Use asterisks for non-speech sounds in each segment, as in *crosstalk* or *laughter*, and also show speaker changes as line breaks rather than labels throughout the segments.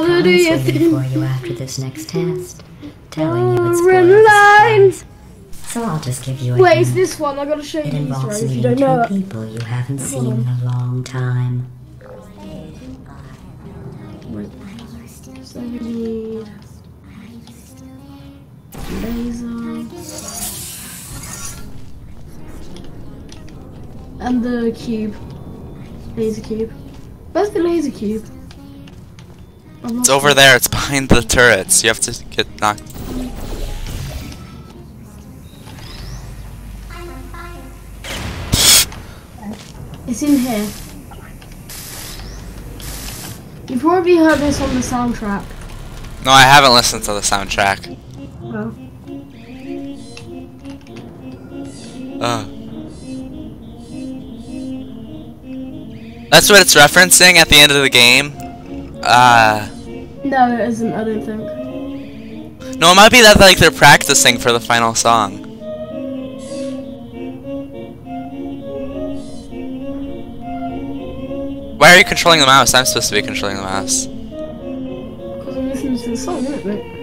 Mother, do you think
for you after this next test, telling you it's
we're in
spoiled
line?
surprise. So I'll just give you a
Wait,
hint.
this one. I gotta show you
It involves
you
meeting
don't know
two
it.
people you haven't seen in a long time.
Laser and the cube. Laser cube. Where's the laser cube?
It's over there. It's *laughs* behind the turrets. You have to get knocked.
It's in here. You've probably heard this on the soundtrack.
No, I haven't listened to the soundtrack.
Oh. Uh.
Ugh. That's what it's referencing at the end of the game. Uh,
No, it isn't. I don't think.
no, it might be that like they're practicing for the final song. Why are you controlling the mouse? I'm supposed to be controlling the mouse.
Because I'm listening to the song, isn't it.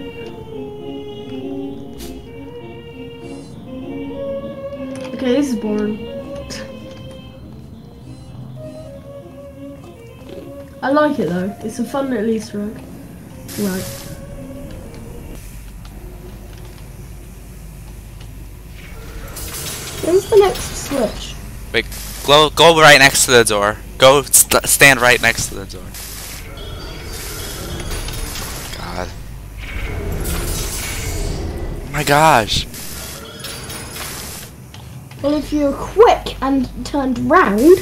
Okay, this is boring. Like it though. It's a fun little Easter egg. Right. When's the next switch?
Wait, go go right next to the door. Go st stand right next to the door. God. Oh my gosh.
Well, if you're quick and turned round,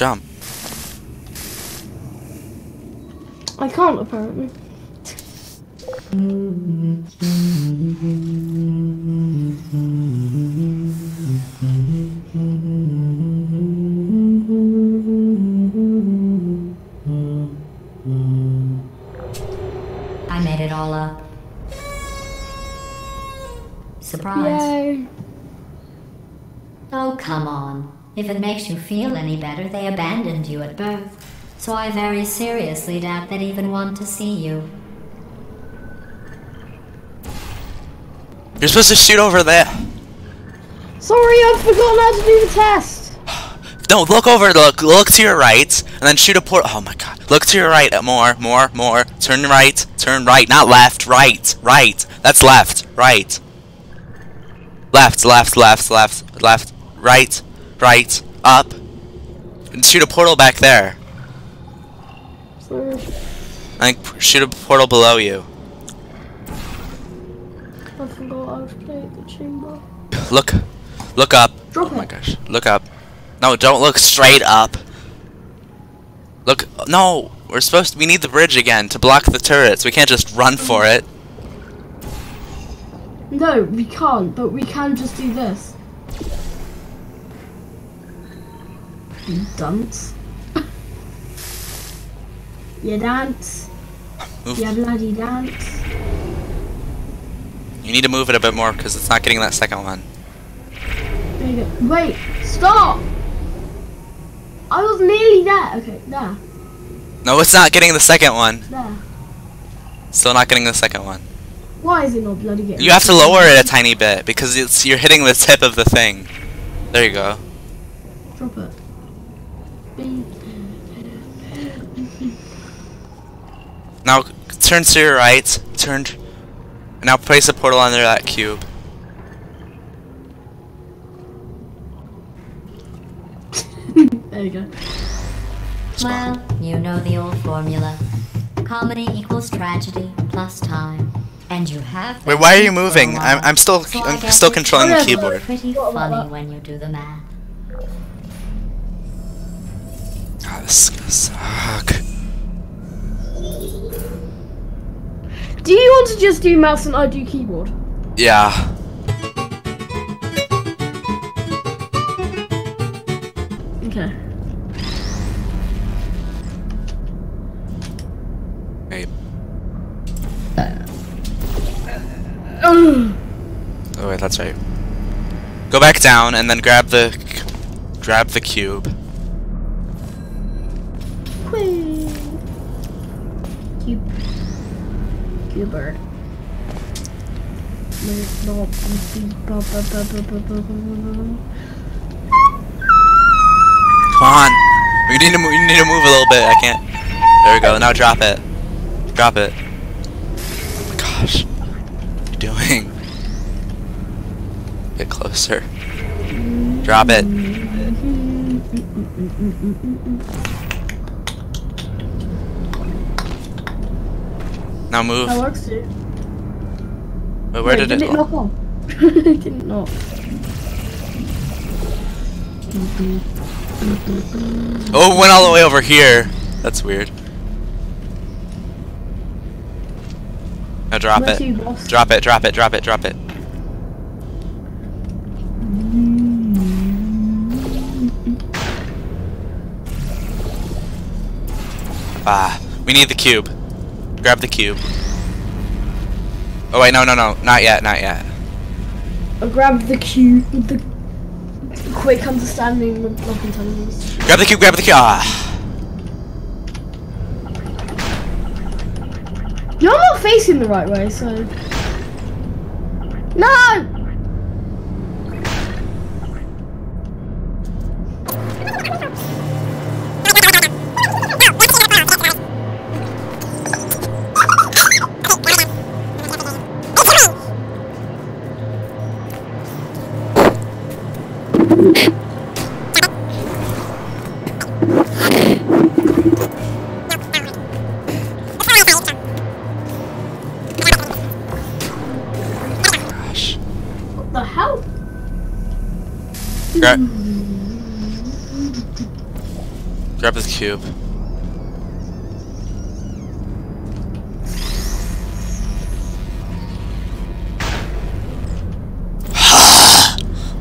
Jump.
I can't apparently. *laughs*
on. It makes you feel any better, they abandoned you at birth. So I very seriously doubt they'd even want to see you.
You're supposed to shoot over there.
Sorry, I've forgotten how to do the test.
No, look over. Look, look to your right, and then shoot a port. Oh my God! Look to your right. More, more, more. Turn right. Turn right. Not left. Right. Right. That's left. Right. Left. Left. Left. Left. Left. Right. Right. Up. And shoot a portal back there. Think shoot a portal below you.
I forgot how to the chamber.
Look. Look up. Oh my gosh. Look up. No, don't look straight up. Look. No. We're supposed to. We need the bridge again to block the turrets. We can't just run for it.
No, we can't, but we can just do this. You dunce. you dance.
Move.
You bloody dance.
You need to move it a bit more because it's not getting that second one.
There you go. Wait, stop! I was nearly there. Okay, there,
No, it's not getting the second one.
there.
Still not getting the second one.
Why is it not bloody getting?
You have to lower it a tiny bit because it's you're hitting the tip of the thing. There you go.
Drop it.
Now turn to your right. Turn. Now place a portal under that cube. *laughs*
There you go.
Well, you know the old formula. Comedy equals tragedy plus time. And you have
Wait, why are you moving? I'm. I'm still
So I
I'm still controlling the
Whatever.
keyboard.
Pretty funny when you do the math.
God, this is gonna suck.
Do you want to just do mouse and I do keyboard?
Yeah.
Okay. Ugh.
Oh wait, that's right. Go back down and then grab the Grab the cube. Come on. We need to move. You need to move a little bit. I can't. There we go. Now drop it. Drop it. Oh my gosh. What are you doing? Get closer. Drop it. Now move.
That works too.
Wait, where
Wait,
did it?
it knock on? it didn't knock.
Oh, it went all the way over here. That's weird. Now drop
Where
it.
to, boss?
Drop it, drop it, drop it, drop it. Ah, we need the cube. Grab the cube. Oh wait, no, no, no, not yet, not yet.
I grabbed the cube with the quick understanding of block intelligence.
Grab the cube, grab the cube. Ah,
You're not facing the right way, so. No!
Grab. Grab the cube. *sighs*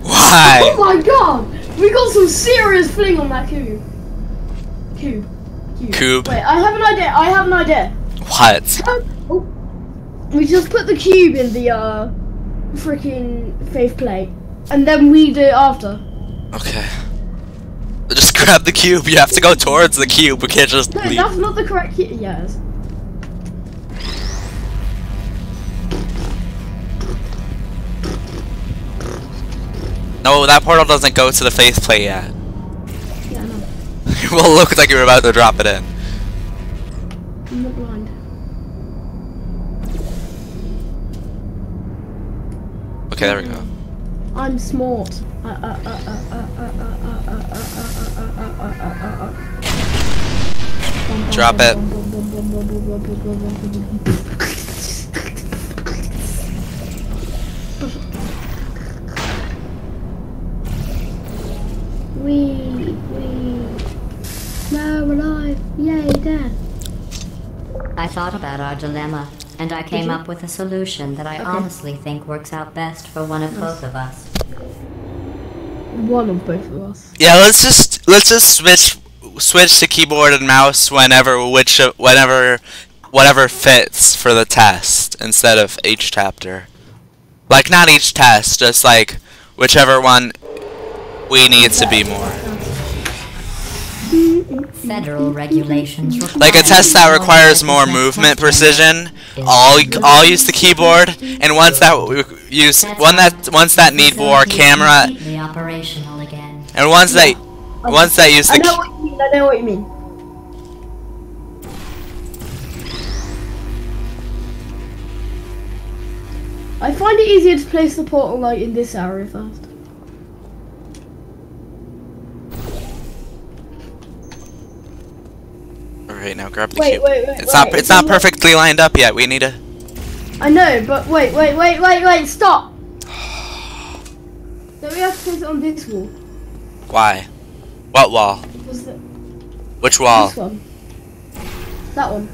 Why?
Oh my god! We got some serious fling on that cube. Cube. Cube.
Cube.
Wait, I have an idea. I have an idea.
What?
Oh. We just put the cube in the uh freaking faith plate, and then we do it after.
Okay. *laughs* Just grab the cube. You have to go towards the cube. We can't just
No,
leave.
that's not the correct cube. Yes.
No, that portal doesn't go to the faith plate yet.
Yeah, I know. *laughs*
it will look like you're about to drop it in.
I'm not blind.
Okay, there we go.
I'm smart.
Drop it.
We we Now alive. Yay, Dad.
I thought about our dilemma and I came up with a solution that I
Okay.
honestly think works out best for one of both of us.
One of both of us.
Yeah, let's just let's just switch switch to keyboard and mouse whenever which whenever whatever fits for the test instead of each chapter. Like not each test, just like whichever one we need to be more.
Federal regulations require
Like a test that requires more movement precision, I'll I'll use the keyboard, and once that w- use one that once that need more
facility
camera,
operational again.
and once that once that use
I
the
know what you mean. I know what you mean. I find it easier to place the portal light in this area first.
Right, now grab the
Wait,
cube.
wait, wait.
It's not it's not perfectly lined up yet. We need to.
I know, but wait, wait, wait, wait, wait, stop! *sighs* Then we have to place it on this wall.
Why? What wall?
The,
Which wall?
this one. That one.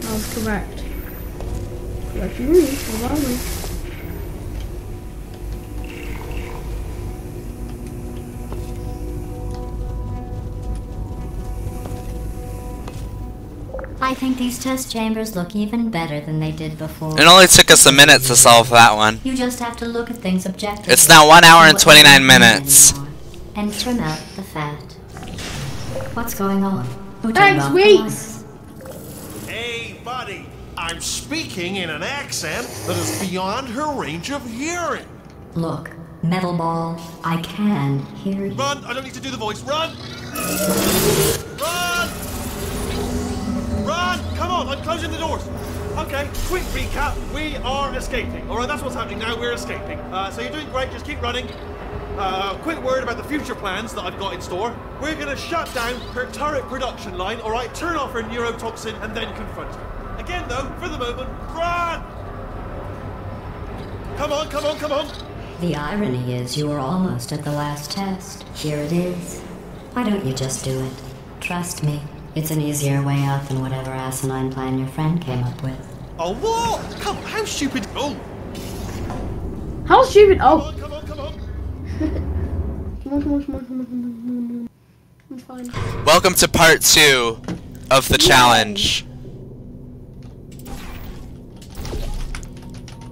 That was correct. Correct me, hold on me.
I think these test chambers look even better than they did before.
It only took us a minute to solve that one.
You just have to look at things objectively.
It's now one hour and 29 minutes.
anymore, And trim out the fat. What's going on? Who
Thanks, Weeks.
Hey, buddy. I'm speaking in an accent that is beyond her range of hearing.
Look, metal ball, I can hear you.
Run! I don't need to do the voice. Run! Run! Run! Come on, I'm closing the doors. Okay, quick recap. We are escaping. All right, that's what's happening now. We're escaping. Uh, so you're doing great. Just keep running. Uh, quick word about the future plans that I've got in store. We're gonna shut down her turret production line. All right, turn off her neurotoxin and then confront her. Again, though, for the moment, run! Come on, come on, come on.
The irony is you were almost at the last test. Here it is. Why don't you just do it? Trust me, it's an easier way out than whatever asinine plan your friend came up with.
Oh, what? Come on, how stupid. Oh,
How stupid!
come
Oh,
on, come on, come on.
come on, come on, come on, come on, come on, come on. I'm fine.
Welcome to part two of the challenge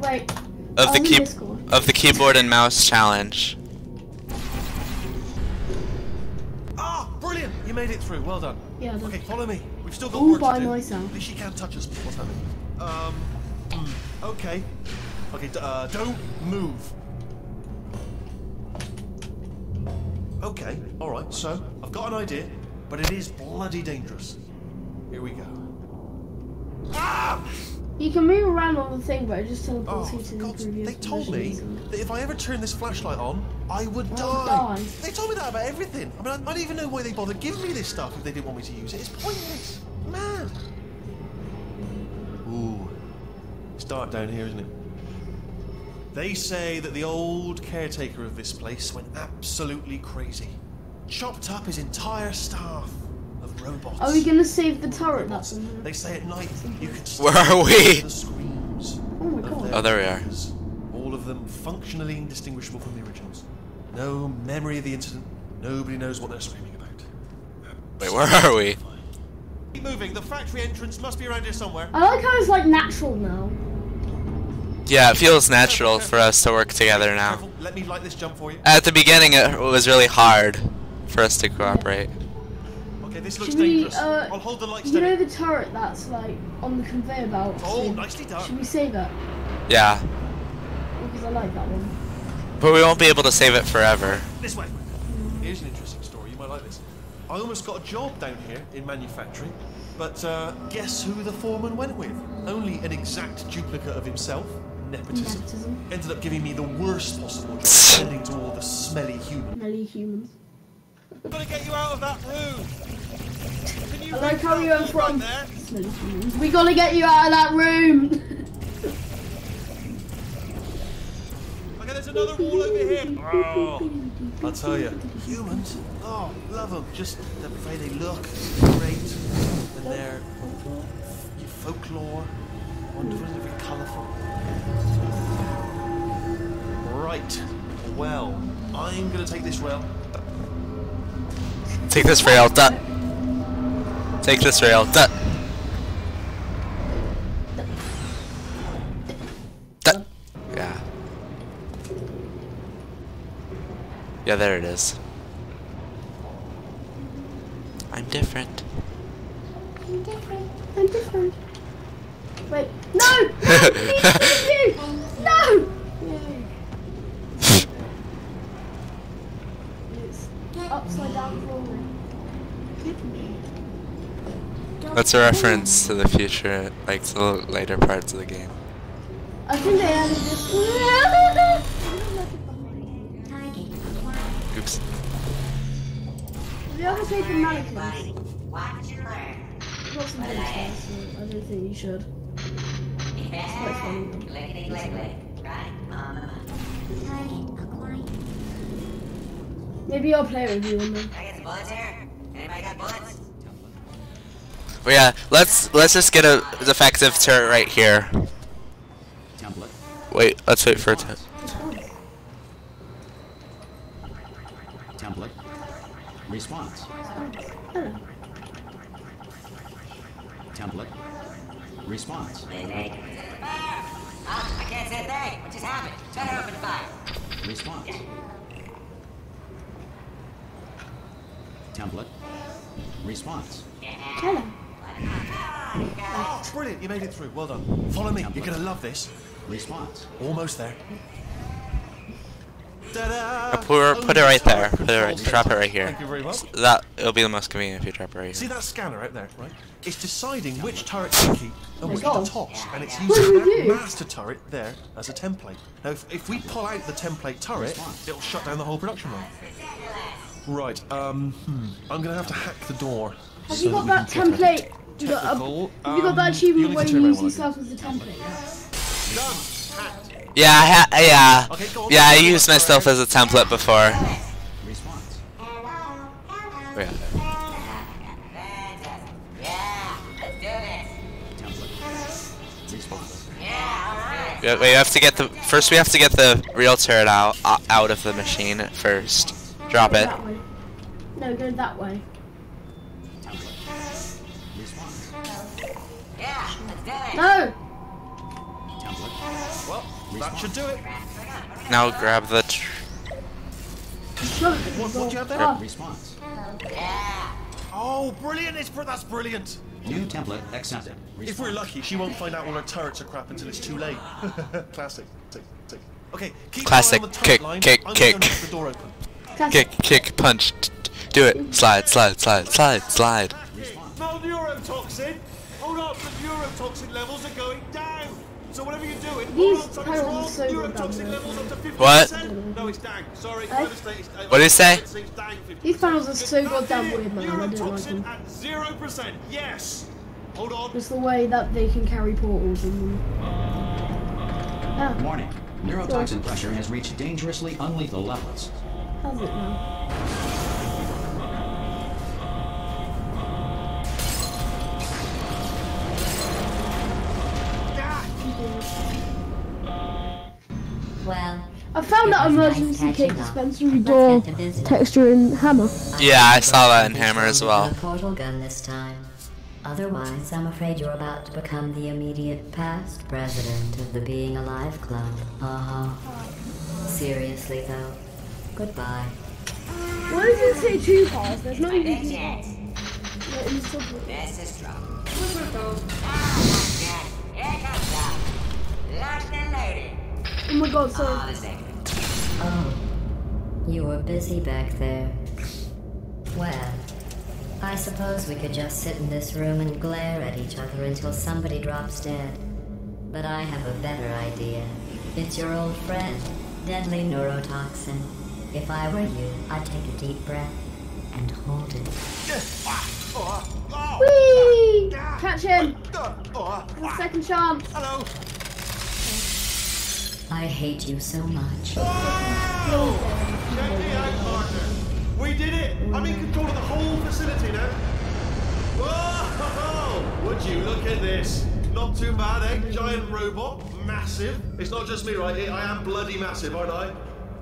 Wait.
of the key
Discord.
of the keyboard and mouse challenge.
Ah, brilliant! You made it through. Well done.
Yeah, I.
Okay, follow me. We've still got
All
work
by
to do.
myself.
At least she can't touch us. What's happening? Um. hmm, Okay. Okay. d- Uh, don't move. Okay. All right. So I've got an idea, but it is bloody dangerous. Here we go. Ah!
You can move around on the thing, but it just
Oh,
teleports you
for
to the previous
They told me
versions.
that if I ever turned this flashlight on, I would
Oh,
die.
die.
They told me that about everything. I mean, I, I don't even know why they bothered giving me this stuff if they didn't want me to use it. It's pointless. Man. Ooh. It's dark down here, isn't it? They say that the old caretaker of this place went absolutely crazy. Chopped up his entire staff robots.
Are we gonna save the turret that's?
They say at night you could
Where are we?
The screams.
Oh my God.
Oh, there we are.
All of them functionally indistinguishable from the originals. No memory of the incident. Nobody knows what they're screaming about.
Uh, Wait, where are we? *laughs*
Keep moving. The factory entrance must be around here somewhere.
I like how it's like natural now.
Yeah, it feels natural for us to work together now.
Let me light this jump for you.
At the beginning, it was really hard for us to cooperate.
Okay, this looks
Should we, uh,
I'll hold the light
You know the turret that's like on the conveyor belt?
Oh,
thing?
nicely done.
Should we save it?
Yeah,
Because I like that one.
but we won't be able to save it forever.
This way. Here's an interesting story. You might like this. I almost got a job down here in manufacturing, but uh, guess who the foreman went with? Only an exact duplicate of himself. Nepotism.
Nepotism.
Ended up giving me the worst possible job, *laughs* tending to all the smelly humans.
Melly humans.
I'm gonna get you out of that room. Can you
I like how you went from
right there?
We gotta get you out of that room.
Okay, there's another wall over here. Oh, I'll tell you, humans. Oh, love them. Just the way they look, great, and their folklore, wonderful and very colourful. Right. Well, I'm gonna take this rail.
Take this rail, duh. Take this rail, duh. Duh. Yeah. Yeah, there it is. I'm different.
I'm different. I'm different. Wait. No! *laughs* No! Please, you! No! Yay. It's upside down falling.
That's a reference to the future, like to the later parts of the game.
I think they added this. *laughs*
Oops.
Have you ever played the mannequins?
What did you learn?
Got some good stuff, so I don't think you should. It's quite funny. though.
Clickety click click. Right on
Maybe I'll play with you one day.
I get some bullets here. Anybody got bullets?
But yeah, let's let's just get a defective turret right here.
Template.
Wait, let's wait for it to.
Template. Response.
Hello.
Template. Response.
Big egg. Ah, I can't say a thing. What just happened? Turn her open fire.
Response. Template. Response.
Tell him.
Oh, brilliant, you made it through. Well done. Follow me. You're gonna love this.
Response.
Almost there. Ta-da!
Put, her- put it right there. Put it right,
Control
drop it right here.
Thank you very much.
That it'll be the most convenient if you drop it right
See that scanner out there, right? It's deciding which turret to keep and which to toss, and it's using that master turret there as a template. Now, if, if we pull out the template turret, it'll shut down the whole production line. Right. Um. Hmm, I'm gonna have to hack the door.
Have
so
you got
that
that
we can
template? You got,
Technical,
uh, have you got that
um,
achievement
you
where
need
you use yourself as the template?
Done.
Yeah, I ha yeah,
Okay, on.
yeah. I used myself as a template before.
Response.
Yeah.
Yeah, let's do this.
Template. Response.
Yeah, all right.
We we have to get the first. We have to get the real turret out out of the machine first. Drop
Go
it.
That way. No, go that way.
Yeah, let's do it.
No!
Well, that should do it.
Now grab the. Tr
What, what do you have there?
Ah,
Response.
Yeah.
Oh, brilliant! It's br- that's brilliant.
New template accepted.
If we're lucky, she won't find out all her turrets are crap until it's too late. *laughs* Classic. Tick, tick. Okay, keep
Classic.
on the
Kick,
line.
kick,
I'm
kick.
The door open.
kick, kick, punch. T- t- Do it. Slide, slide, slide, slide, slide.
No neurotoxin. Hold up, the neurotoxin levels are going down. So whatever you're doing, hold on, something's wrong.
so
neurotoxin levels up to 50%.
What?
No, it's down. Sorry, my mistake. Uh,
What did he say?
it's down 50%.
These panels are so goddamn weird, man. I don't like
Neurotoxin
them.
at 0%. Yes. Hold on.
Just the way that they can carry portals in them. Ah,
Warning. Neurotoxin pressure has reached dangerously unlethal levels.
how's it now? Found that
It was nice
emergency
catching
cake
up.
dispensary door
get to business.
texture in Hammer.
Yeah, I saw that in Hammer as well.
Portal gun this time. Otherwise, I'm afraid you're about to become the immediate past president of the Being Alive Club. Uh huh. Seriously though, goodbye.
Why does it say two cars? There's not even two
Bitches.
cars. In the subway.
This is trouble. Good. Here comes up. Locked and loaded.
Oh my god, sorry.
The same.
Oh, you were busy back there. Well, I suppose we could just sit in this room and glare at each other until somebody drops dead. But I have a better idea. It's your old friend, deadly neurotoxin. If I were you, I'd take a deep breath and hold it.
Whee! Catch him! The second chance.
hello.
I hate you so much.
Check me out, partner. We did it. I'm in control of the whole facility now. Whoa! Would you look at this? Not too bad, eh? Giant robot, massive. It's not just me, right? I am bloody massive, aren't I?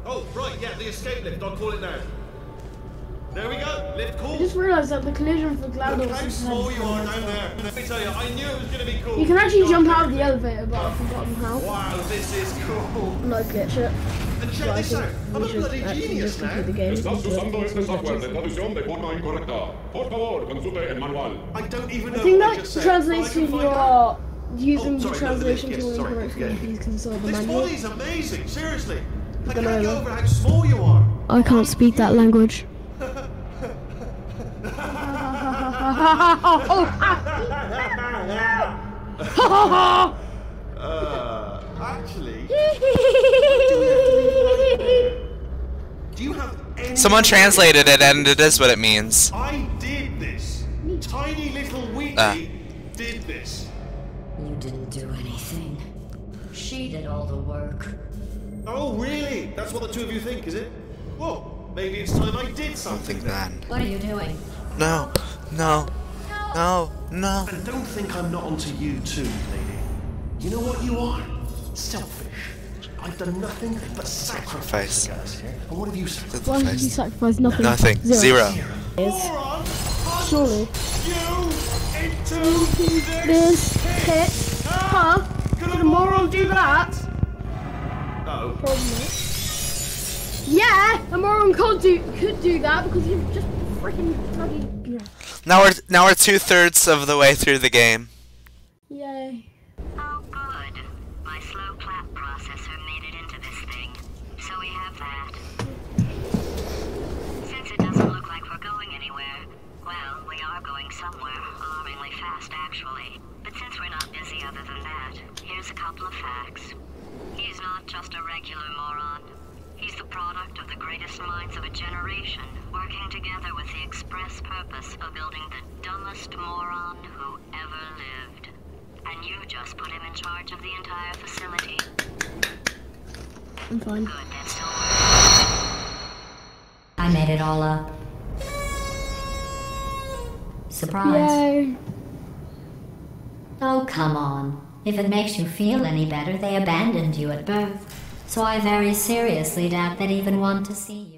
Oh, right, yeah, the escape lift. I'll call it now. There we go. Lift
I just realised that the collision for
Look
GLaDOS
how
is
small you are down there. Let me tell you, I knew it was going to be cool.
You can actually jump out of the elevator, but I've forgotten how.
Wow, this is cool.
No glitch it.
And check
So I
this out.
think
I'm a bloody genius now.
complete the game.
Estás
because
usando
it's
este software de
glitches.
traducción de forma incorrecta. Por favor, consulte el manual.
I don't even know I
think
what I
that
just
translates to
can
you are using
Oh,
the
sorry,
translation
yes,
tool
sorry,
incorrectly.
yeah.
Please consult the
This
manual.
body's amazing, seriously. I
Gonna
can't get
over.
over how small you are.
I can't speak that language.
Uh, actually, *laughs* do you have any
Someone translated it, and it is what it means.
I did this. Tiny little Wheatley
Ah.
did this.
You didn't do anything. She did all the work.
Oh, really? That's what the two of you think, is it? Well, maybe it's time I did something then.
What are you doing?
No, no, no, no.
And don't think I'm not onto you too, lady. You know what you are? Selfish. I've done nothing but sacrifice to get us here. And what have you sacrificed?
Why did you sacrifice nothing?
Nothing.
Zero.
Zero.
Moron!
Surely.
you into this
This pit. Huh? Could a moron do that?
Oh.
Probably not. Yeah, a moron could do could do that because you're just freaking bloody. Yeah.
Now we're now we're two thirds of the way through the game.
Yay.
Oh, good. My slow clap processor made it into this thing. So we have that. Since it doesn't look like we're going anywhere, well, we are going somewhere, alarmingly fast, actually. But since we're not busy other than that, here's a couple of facts. He's not just a regular moron. He's the product of the greatest minds of a generation, working together with the express purpose of building the dumbest moron who ever lived. And you just put him in charge of the entire facility.
I'm fine.
Good, that still. I made it all up. Surprise.
Yay.
Oh, come on. If it makes you feel any better, they abandoned you at birth. So I very seriously doubt they'd even want to see you.